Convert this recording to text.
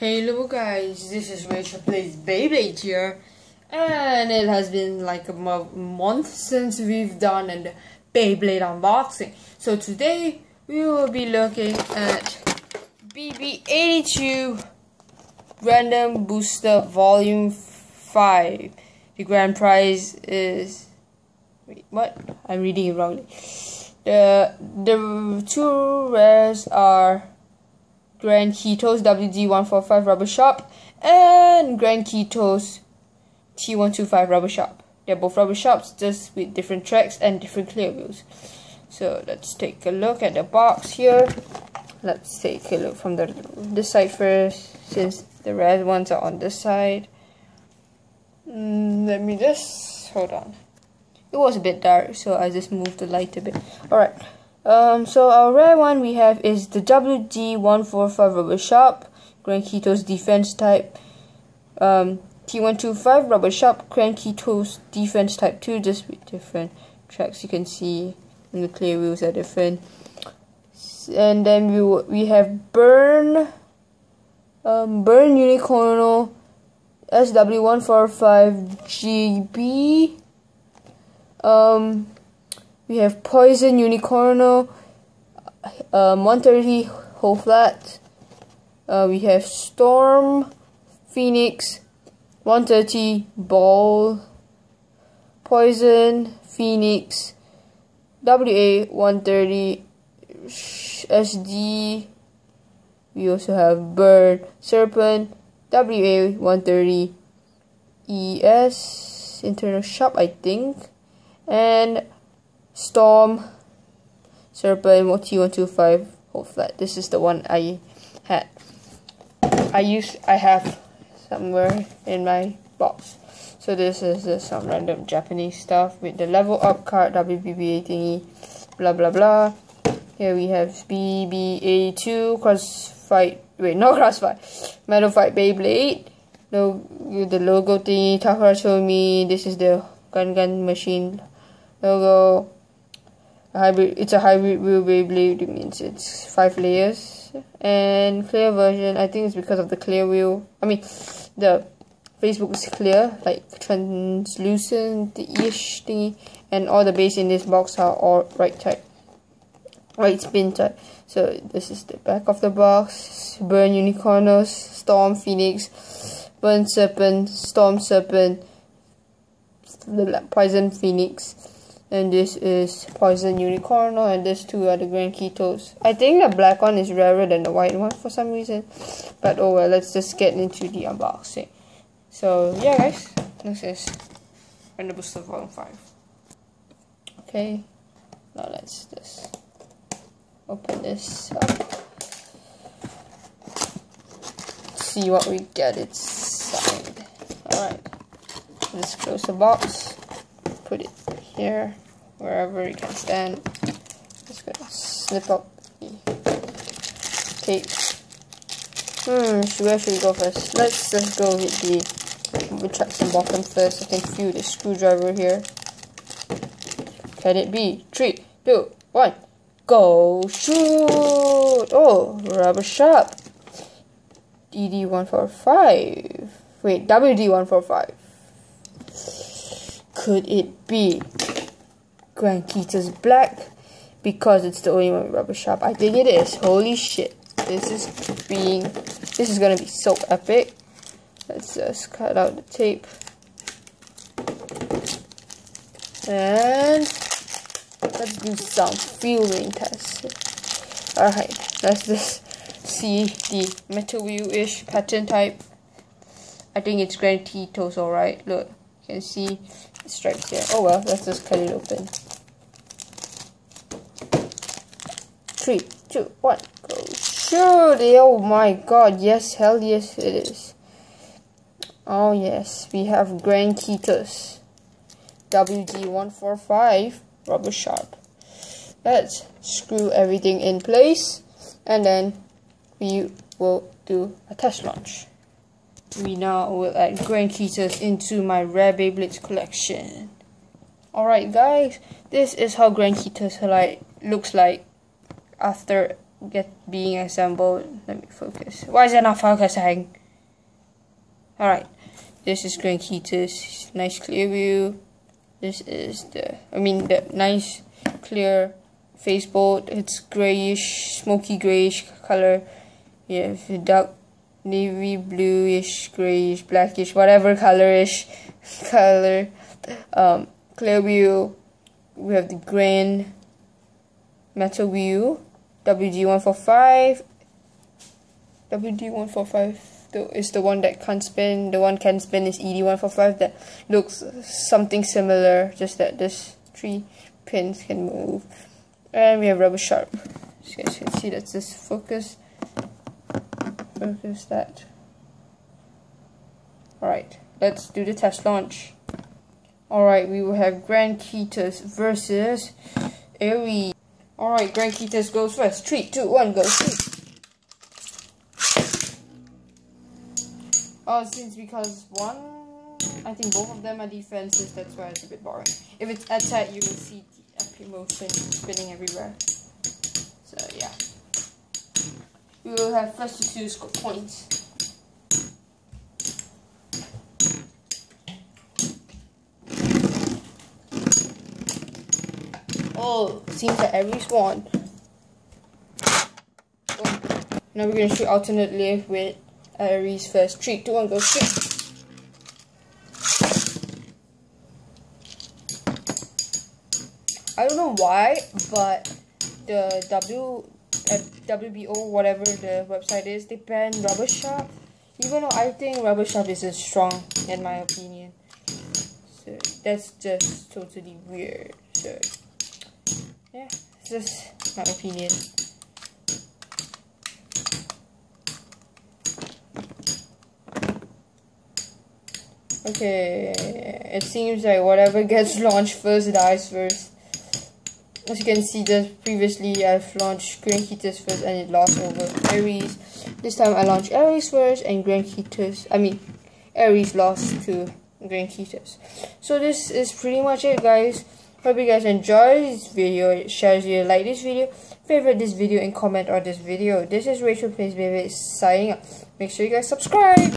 Hello guys, this is Rachel Plays Beyblade here and it has been like a month since we've done a Beyblade unboxing. So today we will be looking at BB82 Random Booster Volume 5. The grand prize is... Wait, what? I'm reading it wrongly. The, the two rares are Grand Ketos WD145 Rubber Sharp and Grand Ketos T125 Rubber Sharp. They're both rubber sharps, just with different tracks and different clear wheels. So let's take a look at the box here. Let's take a look from the this side first, since the red ones are on this side. Mm, let me just hold on. It was a bit dark, so I just moved the light a bit. Alright. Um, so our rare one we have is the WD145 Rubber Sharp, Grand Ketos Defense Type, um, T125 Rubber Sharp, Grand Ketos Defense Type 2, just with different tracks you can see, and the clear wheels are different. And then we we have Burn, um, Burn Unicorno SW145GB, um, we have Poison Unicorno, um, 130 Hole Flat. Uh, we have Storm Phoenix, 130 Ball, Poison Phoenix, WA 130 SD. We also have Burn Serpent, WA 130 ES Eternal Sharp, I think, and Storm, Serpent, T125 Hole Flat. This is the one I had. I use I have somewhere in my box. So this is uh, some random Japanese stuff with the level up card, WBBA thingy, blah blah blah. Here we have BBA2 Crossfight, wait, not Crossfight, Metal Fight Beyblade. No, the logo thingy, Takara showed me this is the Gun Gun Machine logo hybrid it's a hybrid wheel Beyblade it means it's five layers. And clear version I think it's because of the clear wheel I mean the face bolt is clear like translucent-ish thingy and all the base in this box are all right type right spin type so this is the back of the box burn unicornos storm phoenix burn serpent storm serpent the poison phoenix and this is Poison Unicorno, oh, and this two are the Grand Ketos. I think the black one is rarer than the white one for some reason, but oh well, let's just get into the unboxing. So yeah guys, this is Random Booster Volume 5. Okay, now let's just open this up. See what we get inside. Alright, let's close the box, here wherever it can stand. Just gonna snip up the tape. Hmm, where should we go first? Let's just go with the retract and bottom first. I can feel the screwdriver here. Can it be? Three, two, one, go shoot! Oh, rubber sharp. DD145. Wait, WD145. Could it be Grand Ketos Black because it's the only one rubber sharp. I think it is. Holy shit. This is being this is gonna be so epic. Let's just cut out the tape. And let's do some feeling test. Alright, let's just see the metal wheel-ish pattern type. I think it's Grand Ketos alright. Look, you can see the stripes here. Oh well, let's just cut it open. Three, two, one, go. Shoot! Oh my god, yes, hell yes it is. Oh yes, we have Grand Ketos. WD145 rubber sharp. Let's screw everything in place and then we will do a test launch. We now will add Grand Ketos into my Rare Beyblades collection. Alright guys, this is how Grand Ketos like, looks like after get being assembled. Let me focus. Why is it not focusing? Alright. This is Grand Ketos. Nice clear view. This is the, I mean, the nice clear face bolt. It's grayish, smoky grayish color. Yeah, dark navy bluish, grayish, blackish, whatever colorish color. Um, clear view. We have the grain metal wheel. WD145. WD145 is the one that can't spin. The one can spin is ED145 that looks something similar, just that this three pins can move. And we have rubber sharp. As you guys can see, that's this focus. Focus that. Alright, let's do the test launch. Alright, we will have Grand Ketos versus Aries. Alright, Grand Ketos goes first. Three, two, one, go. Three. Oh, since because one, I think both of them are defenses, that's why it's a bit boring. If it's attack, you will see the motion spinning everywhere. So, yeah. We will have first to score points. Oh, seems Aries won. Oh. Now we're to shoot alternately with Aries first. Three, two, one, go shoot. I don't know why, but the W uh, WBO whatever the website is, they ban Rubber Sharp. Even though I think Rubber Sharp is strong in my opinion. So that's just totally weird. So yeah, it's just my opinion. Okay, it seems like whatever gets launched first dies first. As you can see, that previously I've launched Grand Ketos first and it lost over Aries. This time I launched Aries first and Grand Ketos, I mean, Aries lost to Grand Ketos. So this is pretty much it guys. Hope you guys enjoy this video. Share if you like this video, favorite this video and comment on this video. This is Rachel Plays Baby signing up. Make sure you guys subscribe.